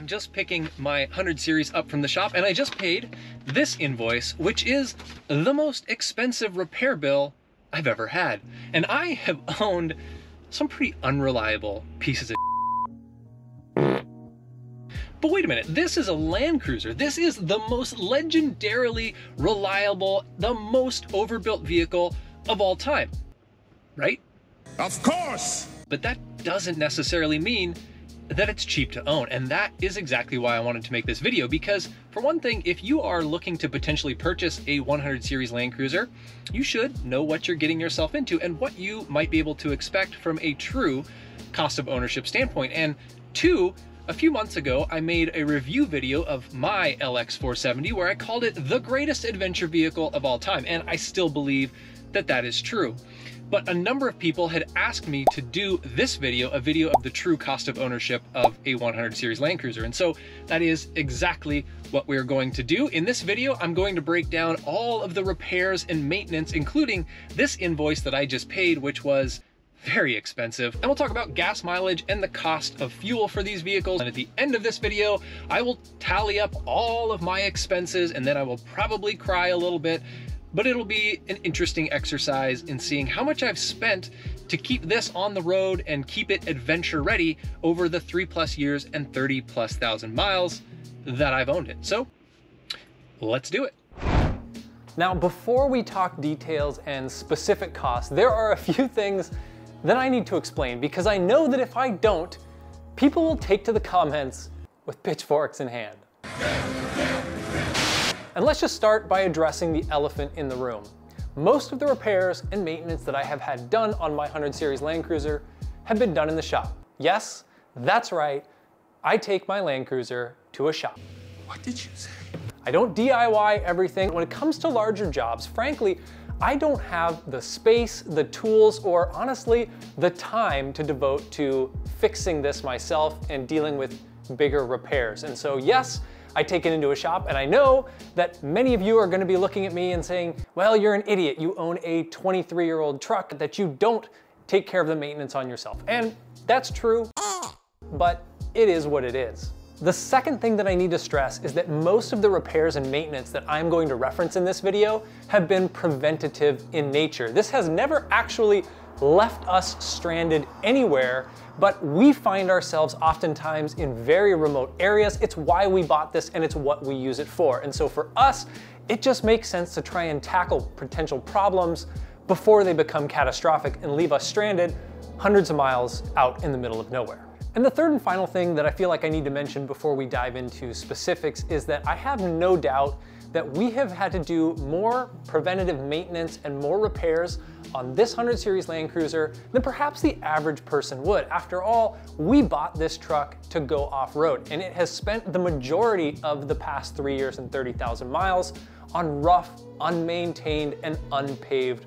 I'm just picking my 100 series up from the shop and I just paid this invoice, which is the most expensive repair bill I've ever had. And I have owned some pretty unreliable pieces of but wait a minute, this is a Land Cruiser. This is the most legendarily reliable, the most overbuilt vehicle of all time, right? Of course! But that doesn't necessarily mean that it's cheap to own. And that is exactly why I wanted to make this video because for one thing, if you are looking to potentially purchase a 100 series Land Cruiser, you should know what you're getting yourself into and what you might be able to expect from a true cost of ownership standpoint. And two, a few months ago, I made a review video of my LX470 where I called it the greatest adventure vehicle of all time. And I still believe that that is true but a number of people had asked me to do this video, a video of the true cost of ownership of a 100 series Land Cruiser. And so that is exactly what we're going to do. In this video, I'm going to break down all of the repairs and maintenance, including this invoice that I just paid, which was very expensive. And we'll talk about gas mileage and the cost of fuel for these vehicles. And at the end of this video, I will tally up all of my expenses and then I will probably cry a little bit but it'll be an interesting exercise in seeing how much I've spent to keep this on the road and keep it adventure ready over the three plus years and 30 plus thousand miles that I've owned it. So let's do it. Now, before we talk details and specific costs, there are a few things that I need to explain because I know that if I don't, people will take to the comments with pitchforks in hand. And let's just start by addressing the elephant in the room. Most of the repairs and maintenance that I have had done on my 100 Series Land Cruiser have been done in the shop. Yes, that's right, I take my Land Cruiser to a shop. What did you say? I don't DIY everything. When it comes to larger jobs, frankly, I don't have the space, the tools, or honestly, the time to devote to fixing this myself and dealing with bigger repairs. And so yes, I take it into a shop and I know that many of you are gonna be looking at me and saying, well, you're an idiot. You own a 23 year old truck that you don't take care of the maintenance on yourself. And that's true, but it is what it is. The second thing that I need to stress is that most of the repairs and maintenance that I'm going to reference in this video have been preventative in nature. This has never actually left us stranded anywhere, but we find ourselves oftentimes in very remote areas. It's why we bought this and it's what we use it for. And so for us, it just makes sense to try and tackle potential problems before they become catastrophic and leave us stranded hundreds of miles out in the middle of nowhere. And the third and final thing that I feel like I need to mention before we dive into specifics is that I have no doubt that we have had to do more preventative maintenance and more repairs on this 100 series Land Cruiser than perhaps the average person would. After all, we bought this truck to go off-road and it has spent the majority of the past three years and 30,000 miles on rough, unmaintained, and unpaved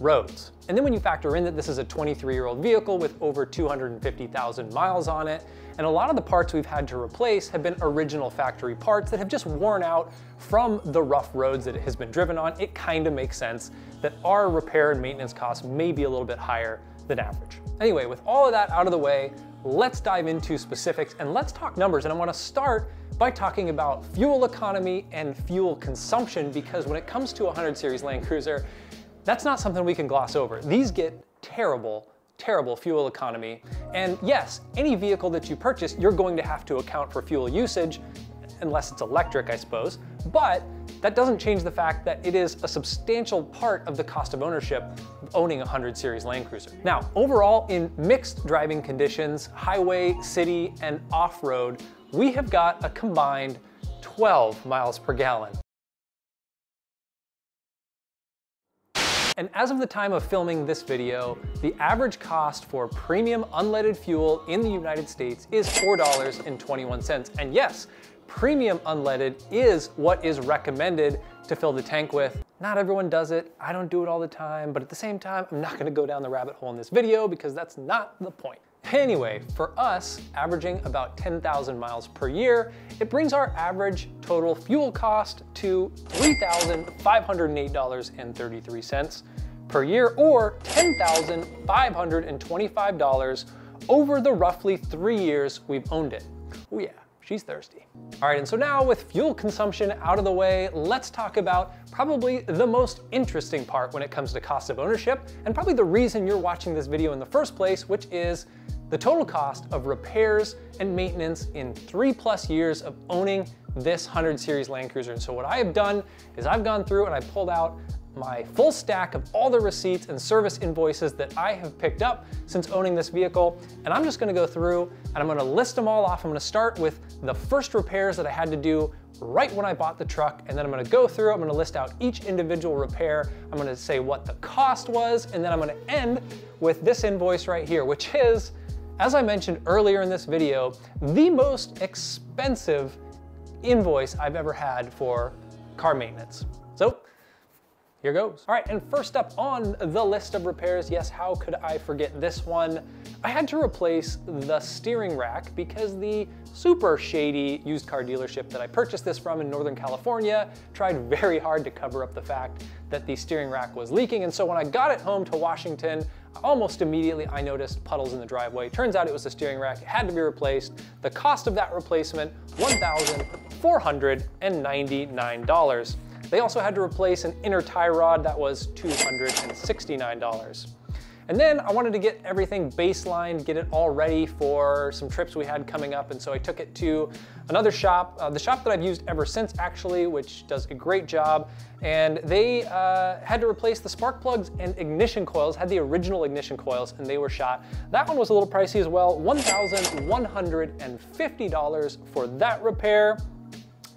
roads. And then when you factor in that this is a 23 year old vehicle with over 250,000 miles on it, and a lot of the parts we've had to replace have been original factory parts that have just worn out from the rough roads that it has been driven on, it kind of makes sense that our repair and maintenance costs may be a little bit higher than average. Anyway, with all of that out of the way, let's dive into specifics and let's talk numbers. And I wanna start by talking about fuel economy and fuel consumption because when it comes to a 100 series Land Cruiser, that's not something we can gloss over. These get terrible terrible fuel economy. And yes, any vehicle that you purchase, you're going to have to account for fuel usage, unless it's electric, I suppose. But that doesn't change the fact that it is a substantial part of the cost of ownership of owning a 100 series Land Cruiser. Now, overall, in mixed driving conditions, highway, city, and off-road, we have got a combined 12 miles per gallon. And as of the time of filming this video, the average cost for premium unleaded fuel in the United States is $4.21. And yes, premium unleaded is what is recommended to fill the tank with. Not everyone does it. I don't do it all the time, but at the same time, I'm not gonna go down the rabbit hole in this video because that's not the point. Anyway, for us, averaging about 10,000 miles per year, it brings our average total fuel cost to $3,508.33 per year or $10,525 over the roughly three years we've owned it. Oh yeah, she's thirsty. All right, and so now with fuel consumption out of the way, let's talk about probably the most interesting part when it comes to cost of ownership, and probably the reason you're watching this video in the first place, which is the total cost of repairs and maintenance in three plus years of owning this 100 series Land Cruiser. And so what I have done is I've gone through and I pulled out my full stack of all the receipts and service invoices that I have picked up since owning this vehicle. And I'm just gonna go through and I'm gonna list them all off. I'm gonna start with the first repairs that I had to do right when I bought the truck. And then I'm gonna go through, I'm gonna list out each individual repair. I'm gonna say what the cost was. And then I'm gonna end with this invoice right here, which is, as I mentioned earlier in this video, the most expensive invoice I've ever had for car maintenance. Here goes. All right, and first up on the list of repairs, yes, how could I forget this one? I had to replace the steering rack because the super shady used car dealership that I purchased this from in Northern California tried very hard to cover up the fact that the steering rack was leaking. And so when I got it home to Washington, almost immediately I noticed puddles in the driveway. Turns out it was the steering rack, it had to be replaced. The cost of that replacement, $1,499. They also had to replace an inner tie rod that was $269. And then I wanted to get everything baseline, get it all ready for some trips we had coming up. And so I took it to another shop, uh, the shop that I've used ever since actually, which does a great job. And they uh, had to replace the spark plugs and ignition coils, had the original ignition coils and they were shot. That one was a little pricey as well, $1,150 for that repair.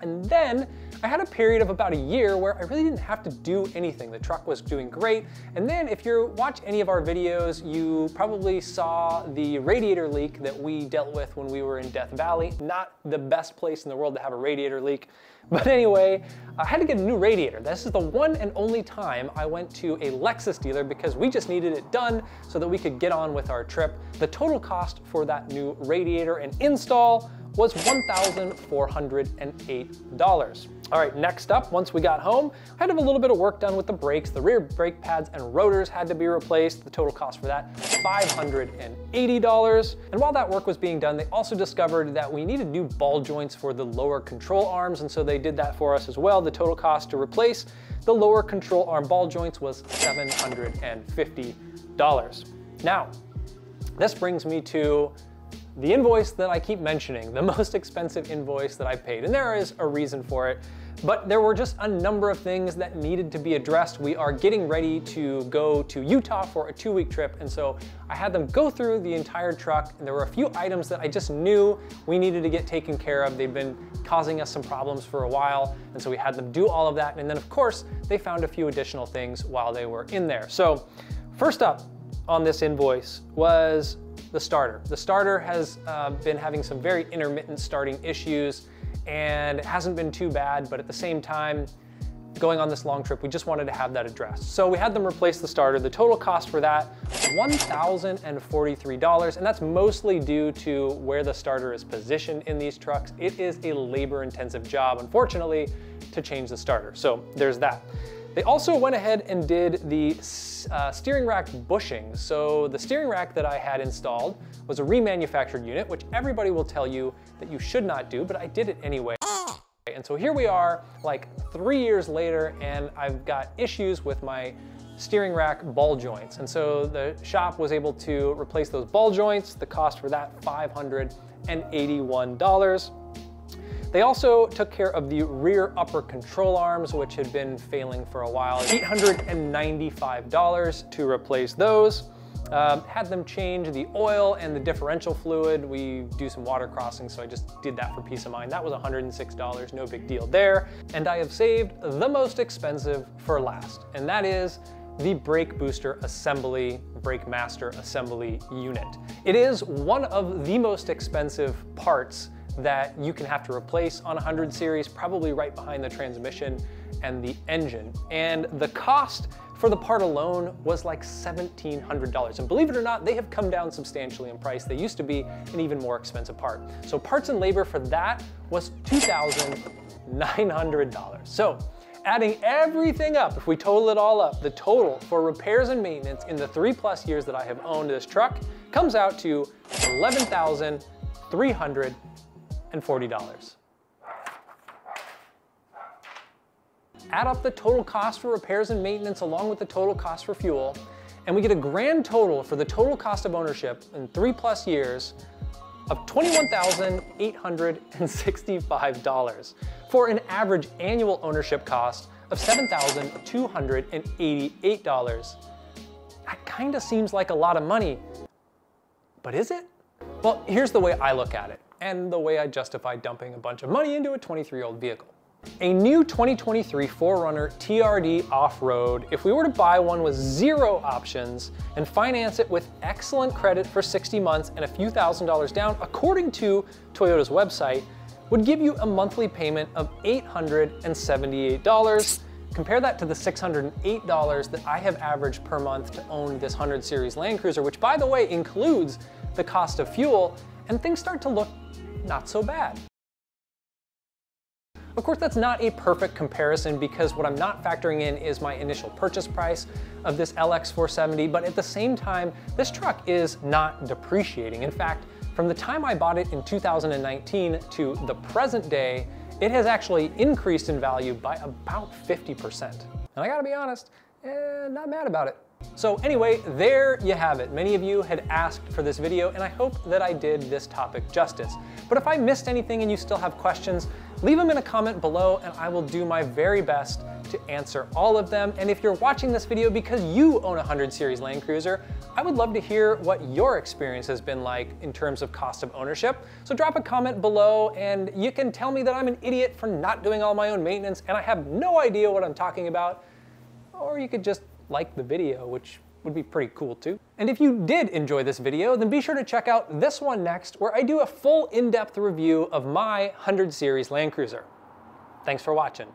And then I had a period of about a year where I really didn't have to do anything. The truck was doing great. And then if you watch any of our videos, you probably saw the radiator leak that we dealt with when we were in Death Valley. Not the best place in the world to have a radiator leak. But anyway, I had to get a new radiator. This is the one and only time I went to a Lexus dealer because we just needed it done so that we could get on with our trip. The total cost for that new radiator and install was $1,408. All right, next up, once we got home, I had to have a little bit of work done with the brakes. The rear brake pads and rotors had to be replaced. The total cost for that, $580. And while that work was being done, they also discovered that we needed new ball joints for the lower control arms, and so they did that for us as well. The total cost to replace the lower control arm ball joints was $750. Now, this brings me to the invoice that I keep mentioning, the most expensive invoice that I paid, and there is a reason for it, but there were just a number of things that needed to be addressed. We are getting ready to go to Utah for a two week trip, and so I had them go through the entire truck, and there were a few items that I just knew we needed to get taken care of. They've been causing us some problems for a while, and so we had them do all of that, and then of course, they found a few additional things while they were in there. So first up on this invoice was the starter. The starter has uh, been having some very intermittent starting issues and it hasn't been too bad, but at the same time, going on this long trip, we just wanted to have that addressed. So we had them replace the starter. The total cost for that, $1,043, and that's mostly due to where the starter is positioned in these trucks. It is a labor intensive job, unfortunately, to change the starter. So there's that. They also went ahead and did the uh, steering rack bushings. So the steering rack that I had installed was a remanufactured unit, which everybody will tell you that you should not do, but I did it anyway. And so here we are like three years later and I've got issues with my steering rack ball joints. And so the shop was able to replace those ball joints. The cost for that, $581. They also took care of the rear upper control arms, which had been failing for a while. $895 to replace those. Um, had them change the oil and the differential fluid. We do some water crossing, so I just did that for peace of mind. That was $106, no big deal there. And I have saved the most expensive for last, and that is the brake booster assembly, brake master assembly unit. It is one of the most expensive parts that you can have to replace on a 100 series, probably right behind the transmission and the engine. And the cost for the part alone was like $1,700. And believe it or not, they have come down substantially in price. They used to be an even more expensive part. So parts and labor for that was $2,900. So adding everything up, if we total it all up, the total for repairs and maintenance in the three plus years that I have owned this truck comes out to 11,300 $140. Add up the total cost for repairs and maintenance along with the total cost for fuel, and we get a grand total for the total cost of ownership in three plus years of $21,865 for an average annual ownership cost of $7,288. That kind of seems like a lot of money, but is it? Well, here's the way I look at it, and the way I justify dumping a bunch of money into a 23-year-old vehicle. A new 2023 4Runner TRD off-road, if we were to buy one with zero options and finance it with excellent credit for 60 months and a few thousand dollars down, according to Toyota's website, would give you a monthly payment of $878. Compare that to the $608 that I have averaged per month to own this 100 series Land Cruiser, which by the way includes the cost of fuel, and things start to look not so bad. Of course, that's not a perfect comparison because what I'm not factoring in is my initial purchase price of this LX470, but at the same time, this truck is not depreciating. In fact, from the time I bought it in 2019 to the present day, it has actually increased in value by about 50%. And I gotta be honest, eh, not mad about it. So anyway, there you have it. Many of you had asked for this video and I hope that I did this topic justice. But if I missed anything and you still have questions, leave them in a comment below and I will do my very best to answer all of them. And if you're watching this video because you own a 100 series Land Cruiser, I would love to hear what your experience has been like in terms of cost of ownership. So drop a comment below and you can tell me that I'm an idiot for not doing all my own maintenance and I have no idea what I'm talking about. Or you could just like the video, which would be pretty cool too. And if you did enjoy this video, then be sure to check out this one next, where I do a full in-depth review of my 100 Series Land Cruiser. Thanks for watching.